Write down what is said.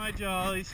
My jollies.